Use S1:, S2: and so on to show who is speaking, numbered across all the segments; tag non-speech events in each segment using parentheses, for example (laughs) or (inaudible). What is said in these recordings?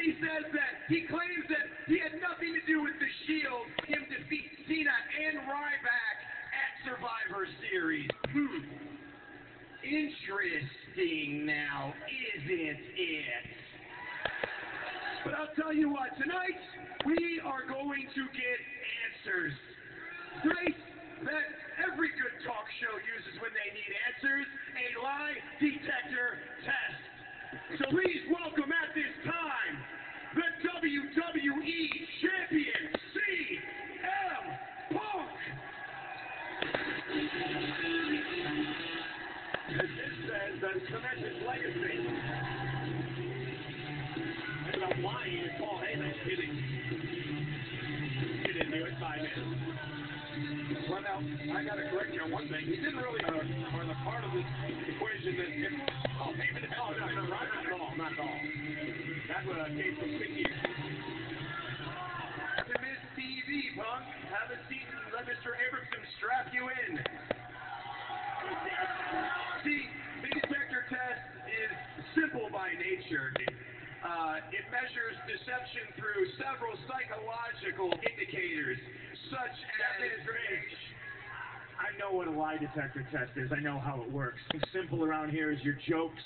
S1: he says that he claims that he had nothing to do with the Shield, him defeat Cena and Ryback at Survivor Series. Hmm. Interesting now, isn't it? But I'll tell you what, tonight we are going to get answers. Right? That every good talk show uses when they need answers, a lie detector test. So please
S2: says that his legacy. And I'm lying to Paul Heyman. Kidding. He didn't do it five minutes. Well, now, I got to correct you on one thing. He didn't really, uh, the part of the equation that if Paul Heyman had oh, no, no, not at all, not at all. That uh, came from.
S1: To Miss TV, Punk. Have a seat and let Mr. Abramson strap you in. See, by nature. Uh, it measures deception through several psychological indicators, such as age.
S2: I know what a lie detector test is. I know how it works. Simple around here is your jokes.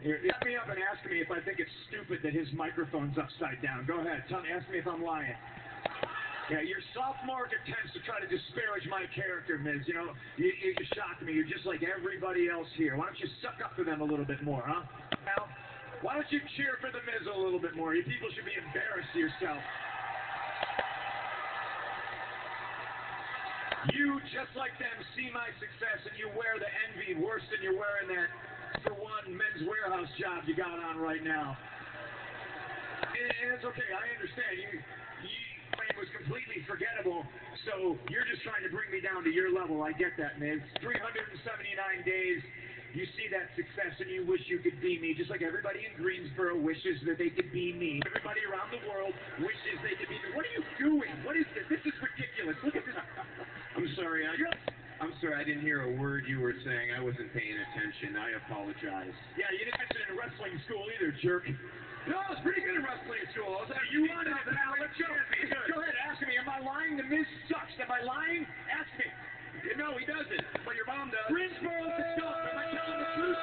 S2: Here, me up and ask me if I think it's stupid that his microphone's upside down. Go ahead. Tell me, ask me if I'm lying. Yeah, your sophomore attempts to try to disparage my character, Miz. You know, you, you shocked me. You're just like everybody else here. Why don't you suck up to them a little bit more, huh? Al, why don't you cheer for the Miz a little bit more? You people should be embarrassed of yourself. You, just like them, see my success and you wear the envy worse than you're wearing that, for one, Men's Wearhouse job you got on right now. And, it's okay, I understand. You, you completely forgettable, so you're just trying to bring me down to your level. I get that, Miz. 379 days, you see that success and you wish you could be me, just like everybody in Greensboro wishes that they could be me. Everybody around the world wishes they could be me. What are you doing? What is this? This is ridiculous. Look at this. (laughs)
S1: I'm sorry, I, I'm sorry, I didn't hear a word you were saying. I wasn't paying attention. I apologize.
S2: Yeah, you didn't mention it in wrestling school either, jerk.
S1: No, I was pretty good at wrestling school. I was like,
S2: You want to now? Let's go. Go ahead, ask me. Am I lying? The Miz sucks. Am I lying? Ask me.
S1: No, he doesn't. But your mom does.
S2: Greensboro's the stuff. Am I telling the truth?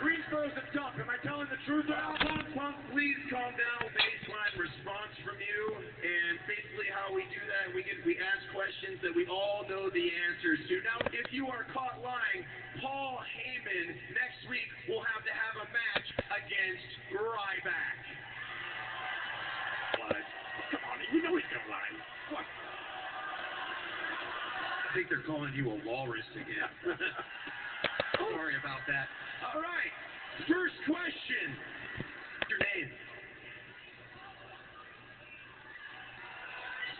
S2: Greensboro's the dump. Am I telling the truth?
S1: Well, Punk, please calm down. Baseline response from you, and basically how we do that, we get we ask questions that we all know the answers to. Now, if you are caught lying, Paul Heyman next week will have to have a match against Ryback.
S2: What? Come on, you know he's gonna lie. What?
S1: I think they're calling you a walrus again. (laughs) Sorry about that. All right, first question. What's your name?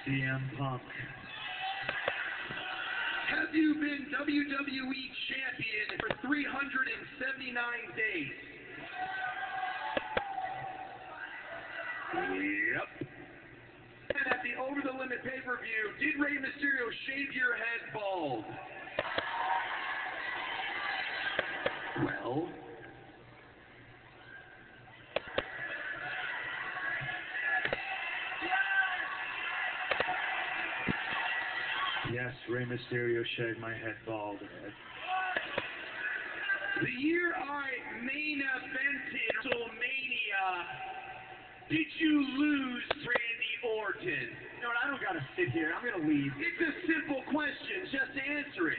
S2: CM Punk.
S1: Have you been WWE champion for 379 days?
S2: Yep.
S1: And at the Over the Limit pay per view, did Rey Mysterio shave your head bald?
S2: Yes, Rey Mysterio shaved my head bald.
S1: the year I main evented WrestleMania, did you lose Randy Orton?
S2: You know what? I don't gotta sit here. I'm gonna leave.
S1: It's a simple question. Just answer it.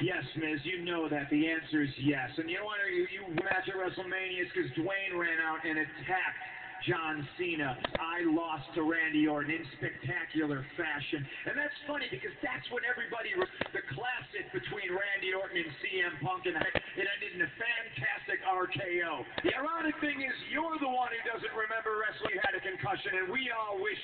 S2: Yes, Miz, you know that. The answer is yes. And you know what? You, you match at WrestleMania is because Dwayne ran out and attacked John Cena. I lost to Randy Orton in spectacular fashion. And that's funny because that's when everybody, the classic between Randy Orton and CM Punk, and it ended in a fantastic RKO. The ironic thing is, you're the one who doesn't remember wrestling, had a concussion, and we all wish